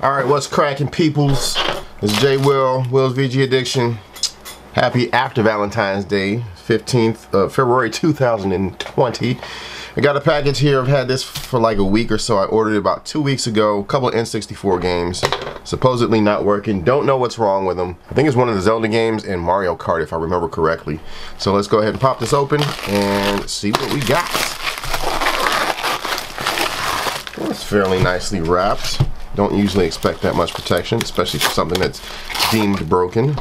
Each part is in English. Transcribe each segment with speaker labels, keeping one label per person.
Speaker 1: Alright, what's cracking peoples? It's J Will, Wil's VG Addiction. Happy after Valentine's Day, 15th of uh, February 2020. I got a package here. I've had this for like a week or so. I ordered it about two weeks ago. A couple of N64 games. Supposedly not working. Don't know what's wrong with them. I think it's one of the Zelda games and Mario Kart if I remember correctly. So let's go ahead and pop this open and see what we got. Well, it's fairly nicely wrapped. Don't usually expect that much protection, especially for something that's deemed broken.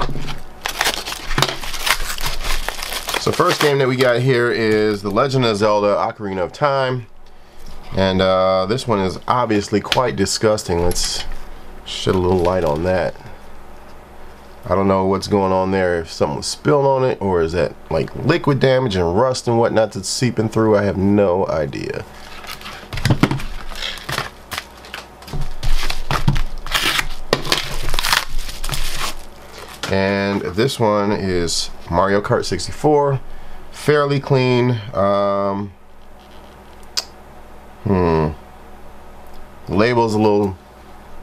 Speaker 1: So first game that we got here is The Legend of Zelda Ocarina of Time. And uh, this one is obviously quite disgusting. Let's shed a little light on that. I don't know what's going on there, if something was spilled on it, or is that like liquid damage and rust and whatnot that's seeping through? I have no idea. And this one is Mario Kart 64 fairly clean um, hmm label's a little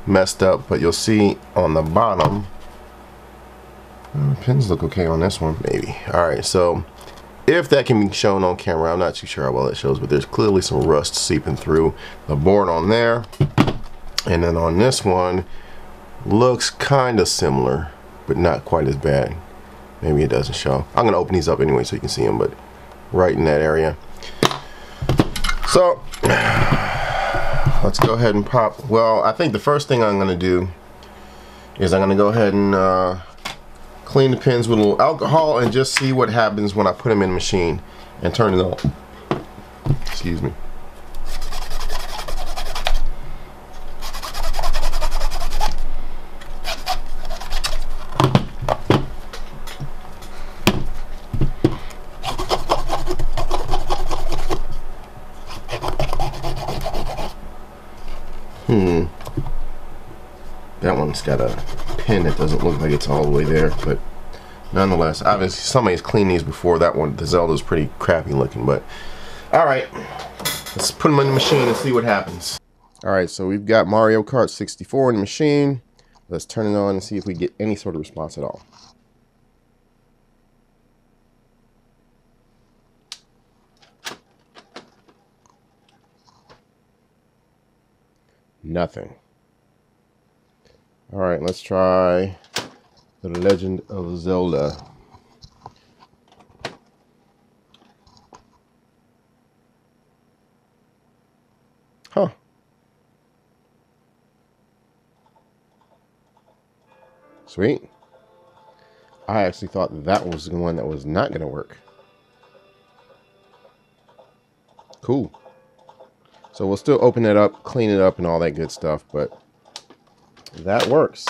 Speaker 1: messed up but you'll see on the bottom uh, pins look okay on this one maybe. Alright so if that can be shown on camera I'm not too sure how well it shows but there's clearly some rust seeping through the board on there. And then on this one looks kind of similar but not quite as bad. Maybe it doesn't show. I'm to open these up anyway so you can see them, but right in that area. So, let's go ahead and pop. Well, I think the first thing I'm to do is I'm to go ahead and uh, clean the pins with a little alcohol and just see what happens when I put them in the machine and turn it on. Excuse me. Hmm. That one's got a pin like it's all the way there, but nonetheless, obviously somebody's cleaned these before. That one, the Zelda's pretty crappy looking, but all right. Let's put them in the machine and see what happens. All right, so we've got Mario Kart 64 in the machine. Let's turn it on and see if we get any sort of response at all. Nothing. All right, let's try The Legend of Zelda. Huh. Sweet. I actually thought that was the one that was not going to work. Cool. So we'll still open it up, clean it up, and all that good stuff, but that works.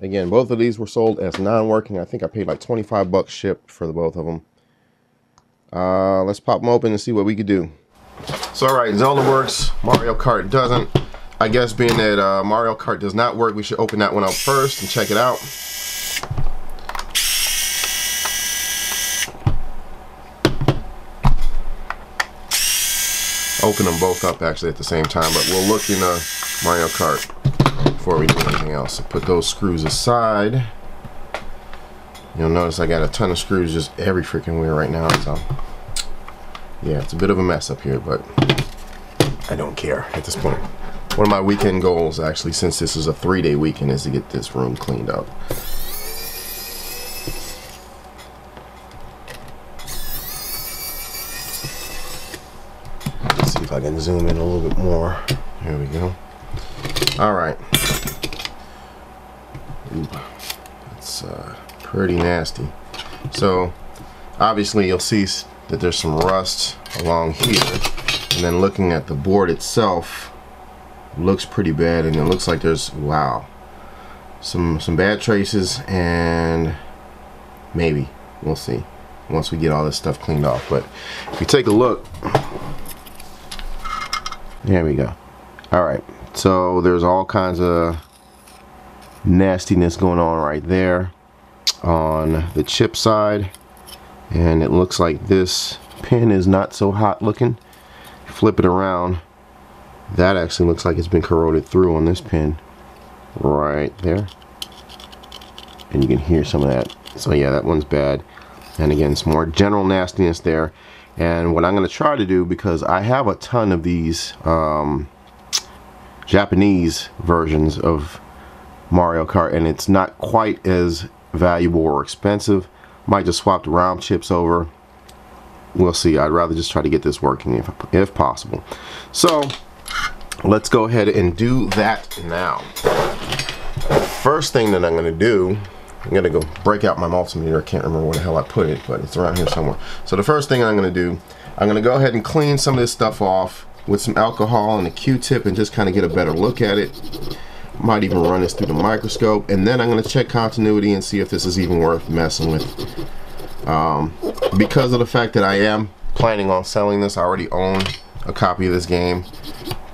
Speaker 1: Again, both of these were sold as non-working. I think I paid like 25 bucks shipped for the both of them. Uh, let's pop them open and see what we could do. So, all right, Zelda works, Mario Kart doesn't. I guess being that uh, Mario Kart does not work, we should open that one up first and check it out. open them both up actually at the same time, but we'll look in uh, Mario Kart before we do anything else. Put those screws aside. You'll notice I got a ton of screws just every freaking wheel right now, so yeah, it's a bit of a mess up here, but I don't care at this point. One of my weekend goals, actually, since this is a three-day weekend, is to get this room cleaned up. See if I can zoom in a little bit more. Here we go. All right. Ooh, that's uh, pretty nasty. So obviously you'll see that there's some rust along here. And then looking at the board itself, looks pretty bad and it looks like there's, wow, some, some bad traces and maybe, we'll see once we get all this stuff cleaned off. But if you take a look, there we go. All right. So there's all kinds of nastiness going on right there on the chip side. And it looks like this pin is not so hot looking. Flip it around. That actually looks like it's been corroded through on this pin right there. And you can hear some of that. So yeah, that one's bad. And again, some more general nastiness there. And what I'm going to try to do, because I have a ton of these um, Japanese versions of Mario Kart, and it's not quite as valuable or expensive. Might just swap the ROM chips over. We'll see. I'd rather just try to get this working if, if possible. So, let's go ahead and do that now. First thing that I'm going to do I'm gonna go break out my multimeter. I can't remember where the hell I put it, but it's around here somewhere. So the first thing I'm gonna do, I'm gonna go ahead and clean some of this stuff off with some alcohol and a Q-tip and just kind of get a better look at it. Might even run this through the microscope. And then I'm gonna check continuity and see if this is even worth messing with. Um, because of the fact that I am planning on selling this, I already own a copy of this game.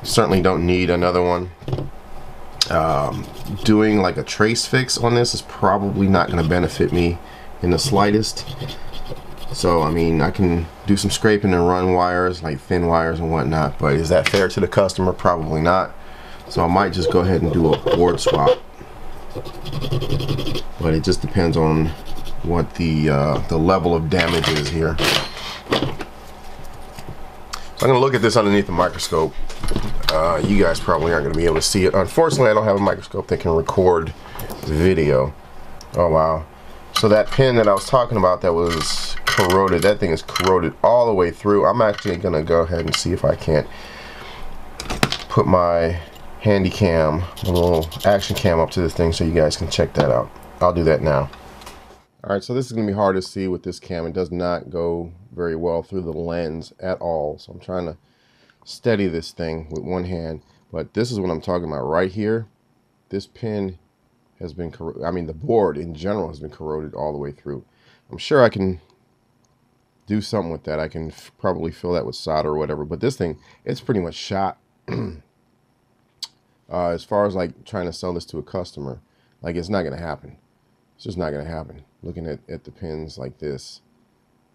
Speaker 1: Certainly don't need another one. Um, doing like a trace fix on this is probably not going to benefit me in the slightest. So, I mean, I can do some scraping and run wires, like thin wires and whatnot, but is that fair to the customer? Probably not. So I might just go ahead and do a board swap. But it just depends on what the, uh, the level of damage is here. I'm going to look at this underneath the microscope. Uh, you guys probably aren't to be able to see it. Unfortunately, I don't have a microscope that can record video. Oh, wow. So that pin that I was talking about that was corroded, that thing is corroded all the way through. I'm actually to go ahead and see if I can't put my handy cam, a little action cam up to this thing so you guys can check that out. I'll do that now. All right, so this is gonna be hard to see with this cam. It does not go very well through the lens at all. So I'm trying to steady this thing with one hand. But this is what I'm talking about right here. This pin has been, I mean, the board in general has been corroded all the way through. I'm sure I can do something with that. I can probably fill that with solder or whatever. But this thing, it's pretty much shot. uh, as far as like trying to sell this to a customer, like it's not going to happen. It's just not going to happen. Looking at, at the pins like this,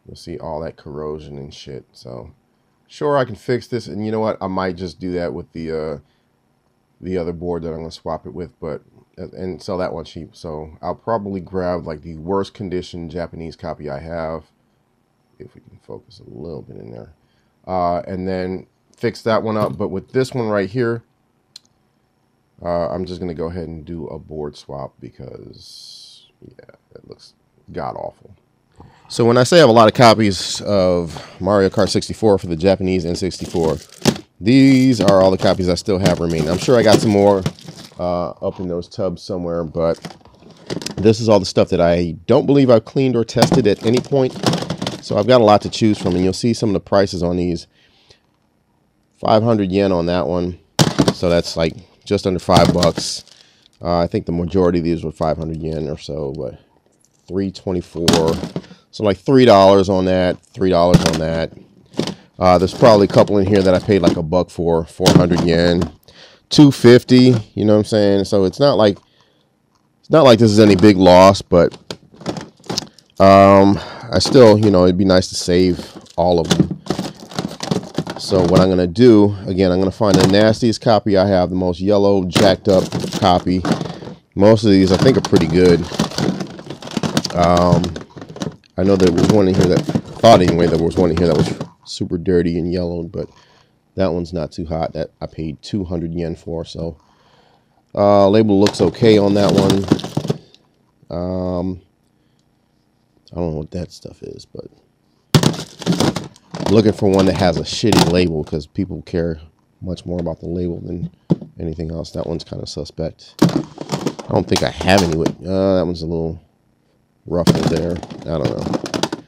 Speaker 1: you'll see all that corrosion and shit. So, sure, I can fix this. And you know what? I might just do that with the uh, the other board that I'm going to swap it with, but and sell that one cheap. So I'll probably grab like the worst condition Japanese copy I have, if we can focus a little bit in there, uh, and then fix that one up. But with this one right here, uh, I'm just going to go ahead and do a board swap because yeah, it looks god awful. So when I say I have a lot of copies of Mario Kart 64 for the Japanese N64, these are all the copies I still have remaining. I'm sure I got some more uh, up in those tubs somewhere, but this is all the stuff that I don't believe I've cleaned or tested at any point. So I've got a lot to choose from, and you'll see some of the prices on these. 500 yen on that one, so that's like just under five bucks. Uh, I think the majority of these were 500 yen or so, but 324. So like $3 on that, $3 on that. Uh, there's probably a couple in here that I paid like a buck for, 400 yen, 250, you know what I'm saying? So it's not like, it's not like this is any big loss, but um, I still, you know, it'd be nice to save all of them. So what I'm going to do, again, I'm going to find the nastiest copy I have, the most yellow, jacked up copy. Most of these I think are pretty good. Um, I know there was one in here that, thought anyway, there was one in here that was super dirty and yellowed, but that one's not too hot. That I paid 200 yen for, so uh, label looks okay on that one. Um, I don't know what that stuff is, but looking for one that has a shitty label because people care much more about the label than anything else. That one's kind of suspect. I don't think I have any. Uh, that one's a little ruffled there. I don't know.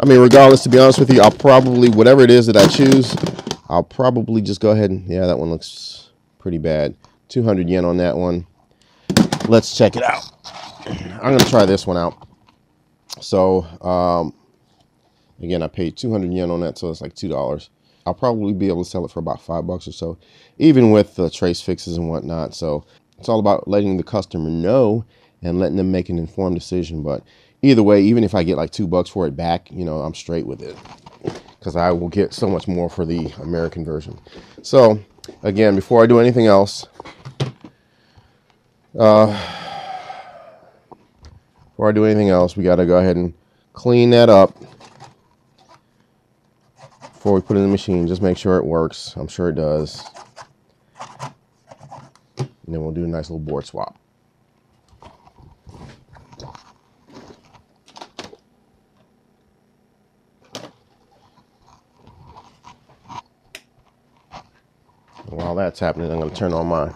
Speaker 1: I mean, regardless, to be honest with you, I'll probably, whatever it is that I choose, I'll probably just go ahead and, yeah, that one looks pretty bad. 200 yen on that one. Let's check it out. I'm going to try this one out. So, um, Again, I paid 200 yen on that, so it's like $2. I'll probably be able to sell it for about five bucks or so, even with the trace fixes and whatnot. So it's all about letting the customer know and letting them make an informed decision. But either way, even if I get like two bucks for it back, you know, I'm straight with it. because I will get so much more for the American version. So again, before I do anything else, uh, before I do anything else, we got to go ahead and clean that up before we put it in the machine. Just make sure it works. I'm sure it does. And then we'll do a nice little board swap. While that's happening, I'm going to turn on my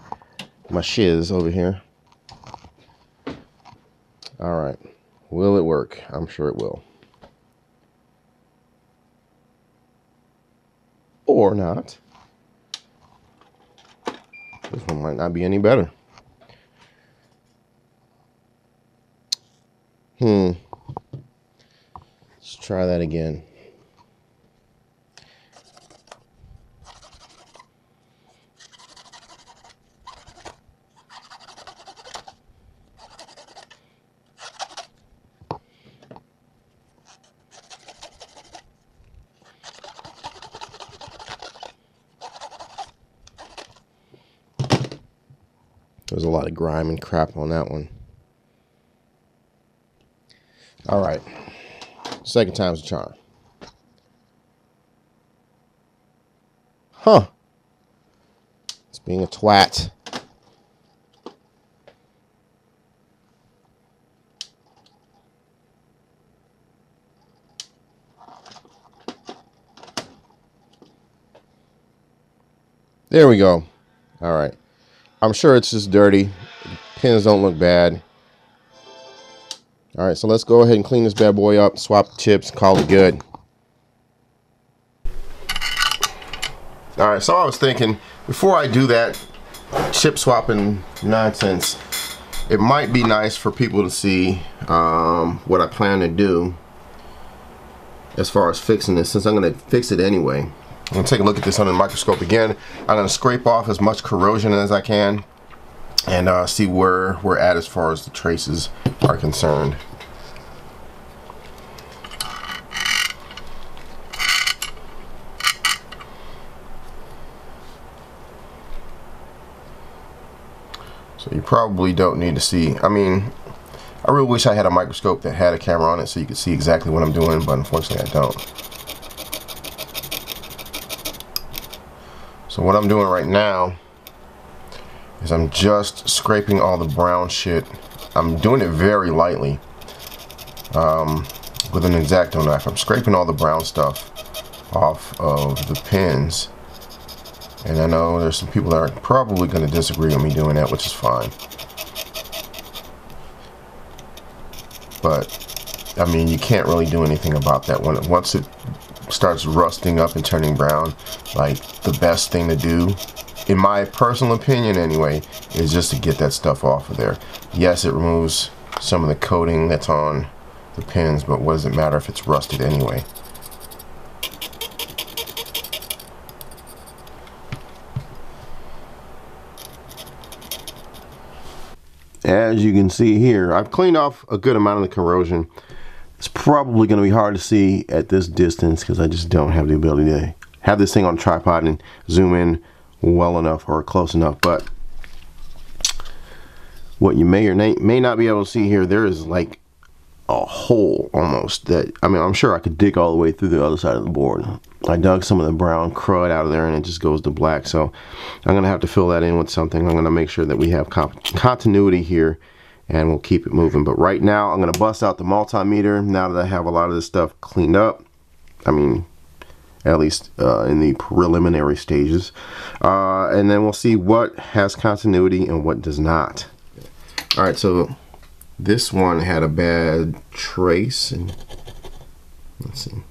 Speaker 1: my shiz over here. All right. Will it work? I'm sure it will. Or not. This one might not be any better. Hmm. Let's try that again. There's a lot of grime and crap on that one. All right. Second time's a charm. Huh. It's being a twat. There we go. All right. I'm sure it's just dirty. Pins don't look bad. All right, so let's go ahead and clean this bad boy up, swap the chips, call it good. All right, so I was thinking, before I do that chip swapping nonsense, it might be nice for people to see um, what I plan to do as far as fixing this, since I'm gonna fix it anyway. I'm gonna take a look at this under the microscope again. I'm gonna scrape off as much corrosion as I can and uh, see where we're at as far as the traces are concerned. So you probably don't need to see, I mean, I really wish I had a microscope that had a camera on it so you could see exactly what I'm doing, but unfortunately I don't. So what I'm doing right now is I'm just scraping all the brown shit. I'm doing it very lightly um, with an X-Acto knife. I'm scraping all the brown stuff off of the pins. And I know there's some people that are probably going to disagree with me doing that, which is fine. But, I mean, you can't really do anything about that. When Once it starts rusting up and turning brown, like the best thing to do, in my personal opinion anyway, is just to get that stuff off of there. Yes, it removes some of the coating that's on the pins, but what does it matter if it's rusted anyway? As you can see here, I've cleaned off a good amount of the corrosion. It's probably going to be hard to see at this distance because I just don't have the ability to have this thing on a tripod and zoom in well enough or close enough. But what you may or may not be able to see here, there is like a hole almost that, I mean, I'm sure I could dig all the way through the other side of the board. I dug some of the brown crud out of there and it just goes to black. So I'm going to have to fill that in with something. I'm going to make sure that we have continuity here and we'll keep it moving. But right now, I'm going to bust out the multimeter now that I have a lot of this stuff cleaned up. I mean, at least uh, in the preliminary stages. Uh, and then we'll see what has continuity and what does not. All right, so this one had a bad trace. and Let's see.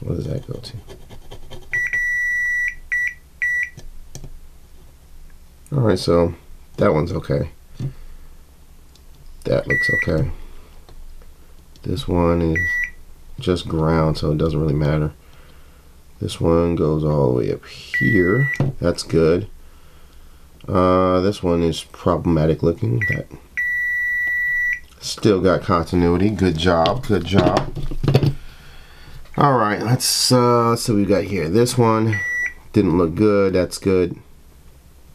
Speaker 1: What does that go to? All right, so that one's okay. That looks okay. This one is just ground, so it doesn't really matter. This one goes all the way up here. That's good. Uh, this one is problematic looking. That still got continuity. Good job. Good job. All right. let's uh, so we got here. This one didn't look good. That's good.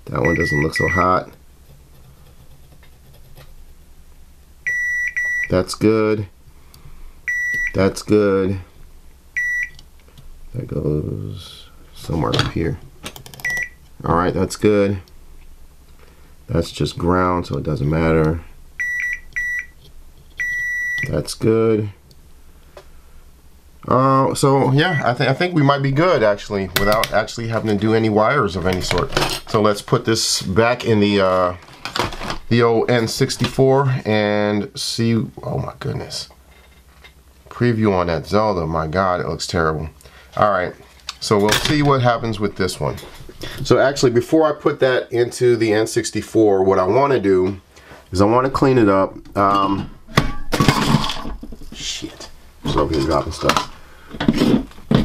Speaker 1: That one doesn't look so hot. That's good. That's good. That goes somewhere up here. All right, that's good. That's just ground, so it doesn't matter. That's good. Uh, so yeah, I, th I think we might be good actually without actually having to do any wires of any sort. So let's put this back in the uh, the old N64 and see, oh my goodness. Preview on that Zelda, my God, it looks terrible. All right, so we'll see what happens with this one. So actually, before I put that into the N64, what I want to do is I want to clean it up. Um, shit, so I'm dropping stuff.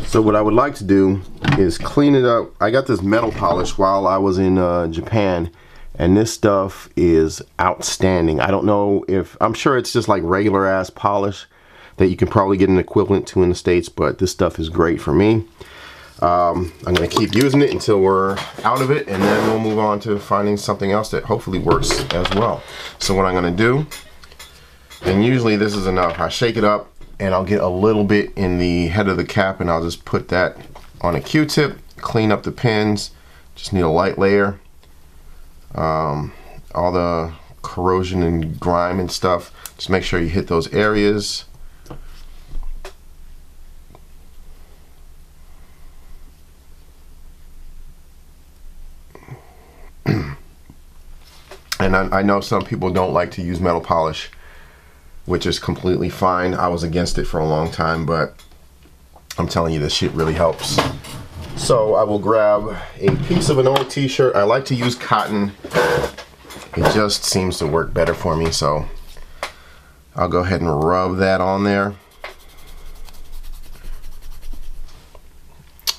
Speaker 1: So what I would like to do is clean it up. I got this metal polish while I was in uh, Japan and this stuff is outstanding. I don't know if, I'm sure it's just like regular ass polish that you can probably get an equivalent to in the States, but this stuff is great for me. Um, I'm going to keep using it until we're out of it, and then we'll move on to finding something else that hopefully works as well. So what I'm going to do, and usually this is enough, I shake it up, and I'll get a little bit in the head of the cap, and I'll just put that on a Q-tip, clean up the pins, just need a light layer, um, all the corrosion and grime and stuff. Just make sure you hit those areas. I, I, know some people don't like to use metal polish, which is completely fine. I was against it for a long time, but I'm telling you, this shit really helps. So I will grab a piece of an old t-shirt. I like to use cotton. It just seems to work better for me, so I'll go ahead and rub that on there.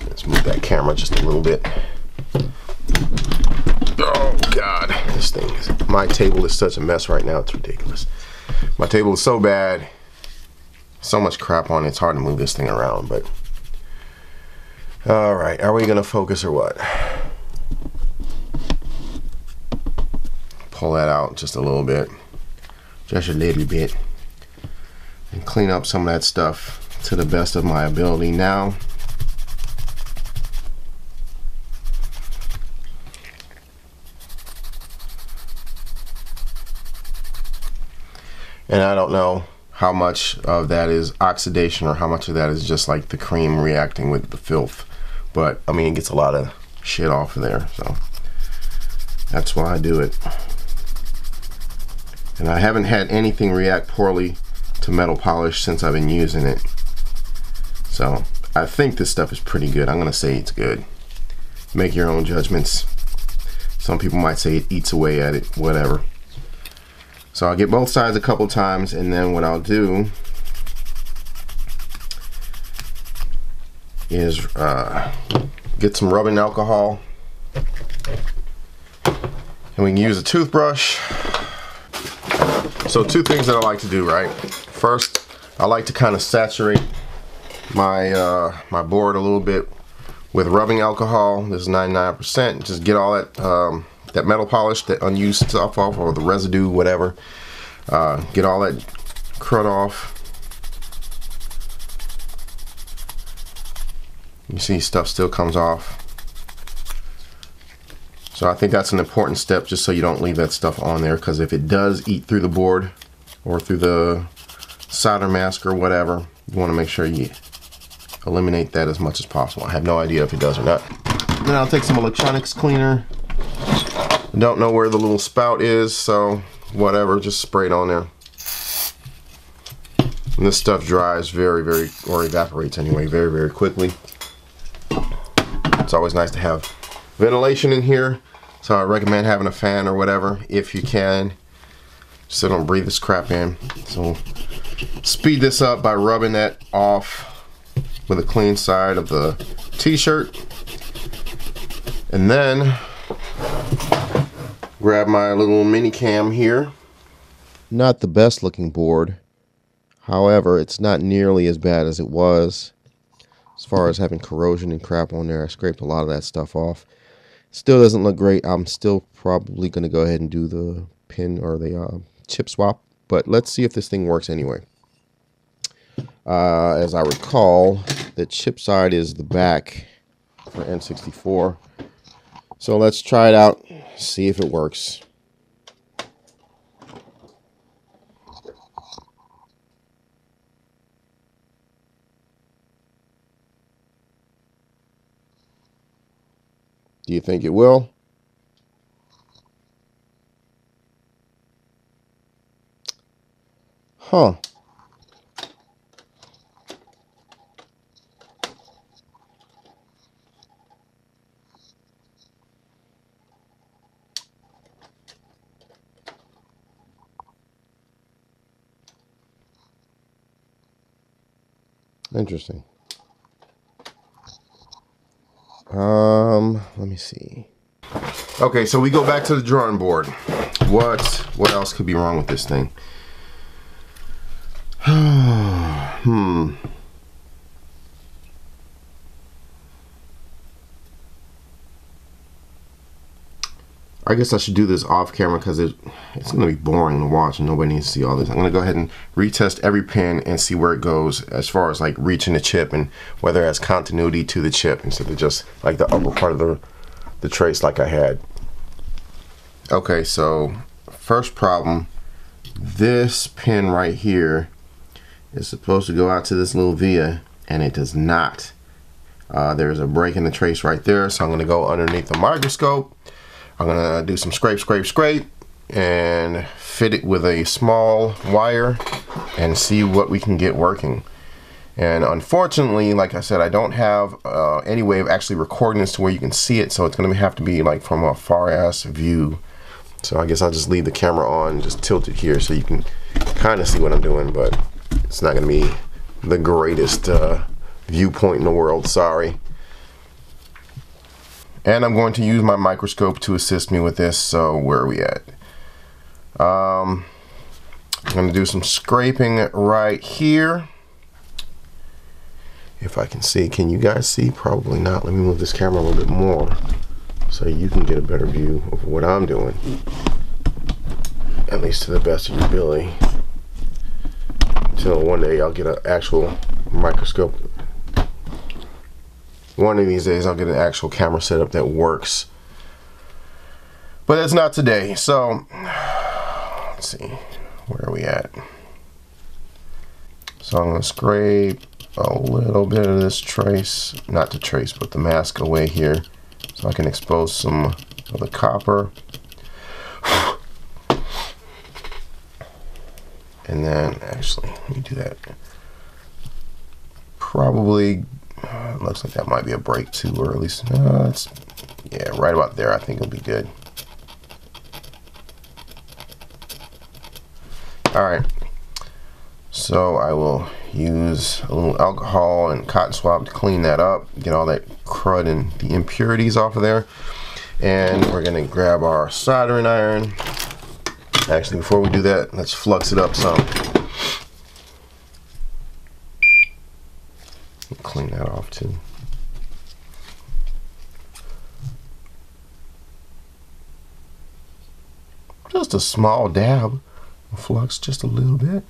Speaker 1: Let's move that camera just a little bit. Oh God, this thing is, my table is such a mess right now, it's ridiculous. My table is so bad, so much crap on it, it's hard to move this thing around, but all right, are we gonna focus or what? Pull that out just a little bit, just a little bit, and clean up some of that stuff to the best of my ability now. And I don't know how much of that is oxidation or how much of that is just like the cream reacting with the filth. But I mean, it gets a lot of shit off of there. So that's why I do it. And I haven't had anything react poorly to metal polish since I've been using it. So I think this stuff is pretty good. I'm going to say it's good. Make your own judgments. Some people might say it eats away at it, whatever. So I'll get both sides a couple times and then what I'll do is uh, get some rubbing alcohol. And we can use a toothbrush. So two things that I like to do right? First I like to kind of saturate my uh, my board a little bit with rubbing alcohol. This is 99% just get all that um, that metal polish that unused stuff off or the residue whatever uh, get all that crud off You see stuff still comes off. So I think that's an important step just so you don't leave that stuff on there because if it does eat through the board or through the solder mask or whatever, you want to make sure you eliminate that as much as possible. I have no idea if it does or not. Then I'll take some electronics cleaner. I don't know where the little spout is, so whatever, just spray it on there. And this stuff dries very, very, or evaporates anyway, very, very quickly. It's always nice to have ventilation in here. So I recommend having a fan or whatever if you can. So don't breathe this crap in. So speed this up by rubbing that off with a clean side of the t-shirt. And then grab my little mini cam here. Not the best looking board. However, it's not nearly as bad as it was. as far as having corrosion and crap on there. I scraped a lot of that stuff off. Still doesn't look great. I'm still probably going to go ahead and do the pin or the uh, chip swap. But let's see if this thing works anyway. Uh, as I recall, the chip side is the back for N64. So let's try it out, see if it works. Do you think it will? Huh. Interesting. Um, let me see. Okay, so we go back to the drawing board. What what else could be wrong with this thing? hmm. I guess I should do this off camera because it, it's going to be boring to watch and nobody needs to see all this. I'm going to go ahead and retest every pin and see where it goes as far as like reaching the chip and whether it has continuity to the chip instead of just like the upper part of the, the trace like I had. Okay, so first problem, this pin right here is supposed to go out to this little via and it does not. Uh, there's a break in the trace right there, so I'm going to go underneath the microscope I'm gonna do some scrape, scrape, scrape and fit it with a small wire and see what we can get working. And unfortunately, like I said, I don't have uh, any way of actually recording this to where you can see it. So it's gonna have to be like from a far ass view. So I guess I'll just leave the camera on, just tilt it here so you can kind of see what I'm doing, but it's not gonna be the greatest uh, viewpoint in the world, sorry. And I'm going to use my microscope to assist me with this. So where are we at? Um, I'm going to do some scraping right here. If I can see, can you guys see? Probably not. Let me move this camera a little bit more so you can get a better view of what I'm doing. At least to the best of your ability. Until one day I'll get an actual microscope one of these days I'll get an actual camera setup that works. But it's not today. So let's see. Where are we at? So I'm to scrape a little bit of this trace, not the trace, but the mask away here so I can expose some of the copper. and then actually, let me do that. Probably looks like that might be a break too, or at least, uh, it's, yeah, right about there. I think it'll be good. All right. So I will use a little alcohol and cotton swab to clean that up, get all that crud and the impurities off of there. And we're gonna grab our soldering iron. Actually, before we do that, let's flux it up some. Too. Just a small dab of flux, just a little bit.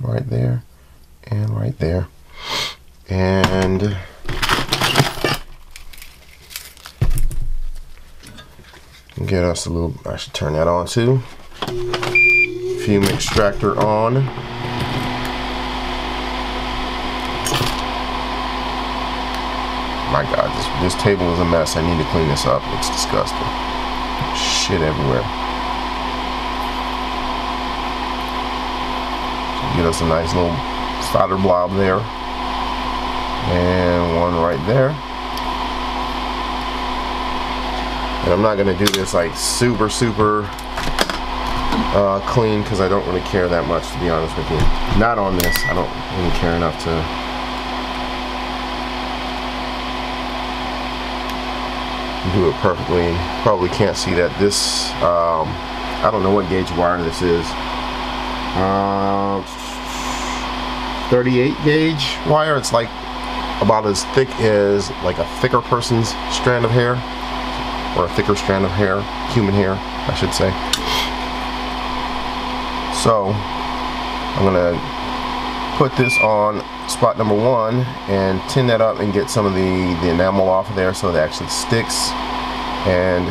Speaker 1: Right there and right there. And get us a little, I should turn that on too. Fume extractor on. My God, this, this table is a mess. I need to clean this up. It's disgusting. Shit everywhere. Get us a nice little solder blob there. And one right there. And I'm not going to do this like super, super uh, clean because I don't really care that much to be honest with you. Not on this. I don't really care enough to do it perfectly. Probably can't see that. This, um, I don't know what gauge wire this is. Uh, 38 gauge wire. It's like about as thick as like a thicker person's strand of hair or a thicker strand of hair, human hair, I should say. So I'm gonna put this on spot number one and tin that up and get some of the, the enamel off of there so it actually sticks and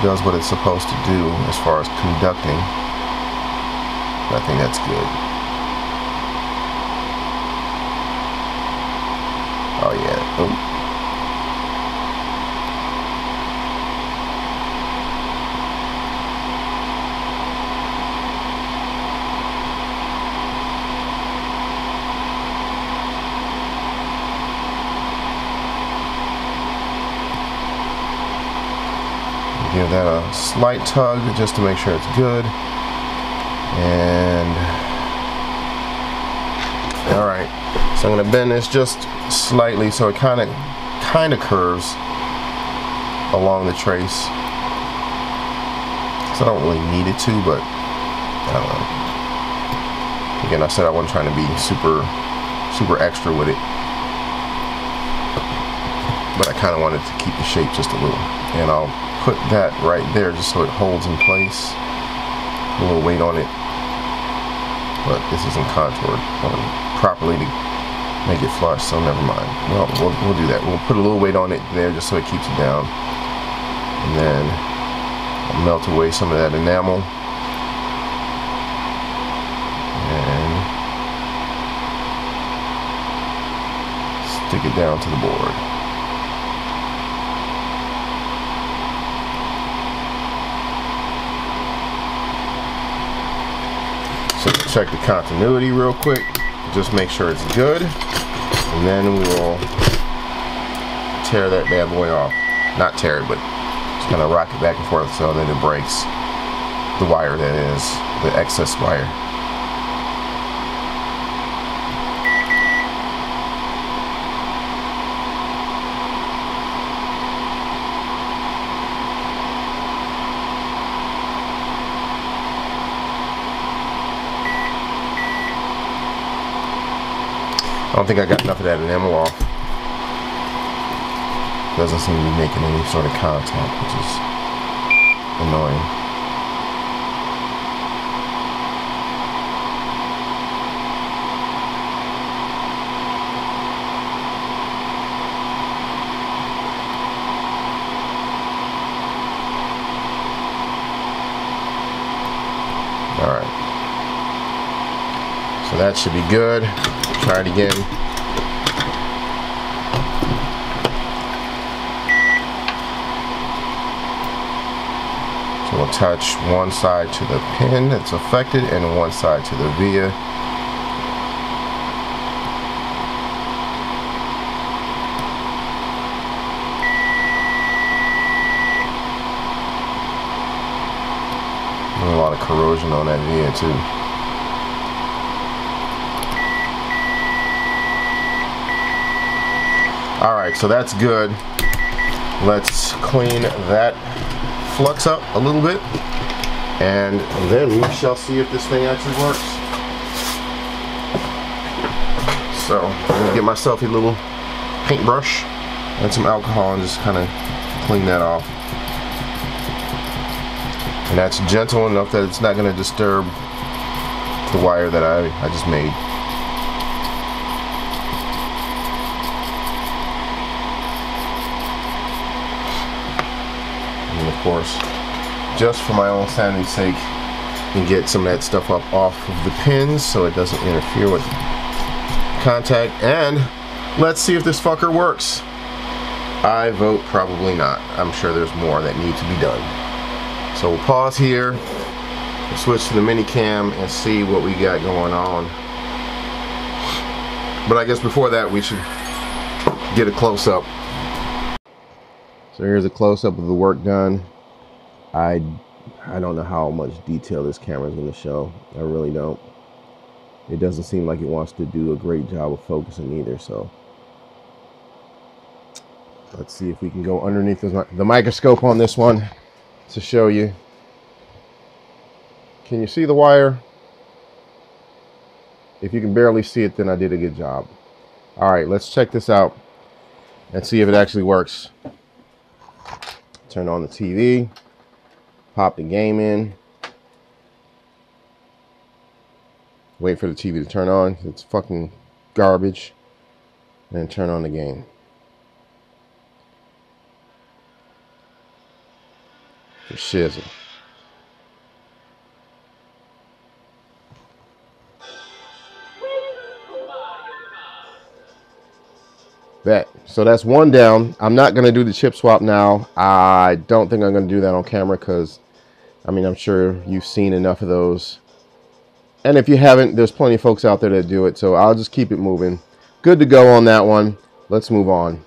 Speaker 1: does what it's supposed to do as far as conducting. I think that's good. Oh yeah. Oh. give that a slight tug just to make sure it's good. And all right, so I'm gonna bend this just slightly so it kind of kind of curves along the trace. So I don't really need it to, but I don't know. Again, I said I wasn't trying to be super, super extra with it. But I kind of wanted to keep the shape just a little. And I'll put that right there just so it holds in place. A little weight on it. But this isn't contoured properly to make it flush, so never mind. Well, we'll, we'll do that. We'll put a little weight on it there just so it keeps it down. And then I'll melt away some of that enamel. And stick it down to the board. Check the continuity real quick. Just make sure it's good. And then we will tear that bad boy off. Not tear it, but just kind of rock it back and forth so that it breaks the wire that is, the excess wire. I don't think I got enough of that enamel off. Doesn't seem to be making any sort of contact, which is annoying. Alright. So that should be good. Try it again. So we'll attach one side to the pin that's affected and one side to the via. a lot of corrosion on that via too. all right so that's good. Let's clean that flux up a little bit. And then we shall see if this thing actually works. So I'm gonna get myself a little paintbrush and some alcohol and just kind of clean that off. And that's gentle enough that it's not going to disturb the wire that I, I just made course, just for my own sanity's sake, and get some of that stuff up off of the pins so it doesn't interfere with contact. And let's see if this fucker works. I vote probably not. I'm sure there's more that need to be done. So we'll pause here, we'll switch to the mini cam and see what we got going on. But I guess before that we should get a close-up. So here's a close-up of the work done. I I don't know how much detail this camera is going to show. I really don't. It doesn't seem like it wants to do a great job of focusing either, so let's see if we can go underneath the microscope on this one to show you. Can you see the wire? If you can barely see it, then I did a good job. All right, let's check this out and see if it actually works. Turn on the TV, pop the game in, wait for the TV to turn on. It's fucking garbage. And then turn on the game. Shizzle. Bet. So that's one down. I'm not going to do the chip swap now. I don't think I'm going to do that on camera because, I mean, I'm sure you've seen enough of those. And if you haven't, there's plenty of folks out there that do it. So I'll just keep it moving. Good to go on that one. Let's move on.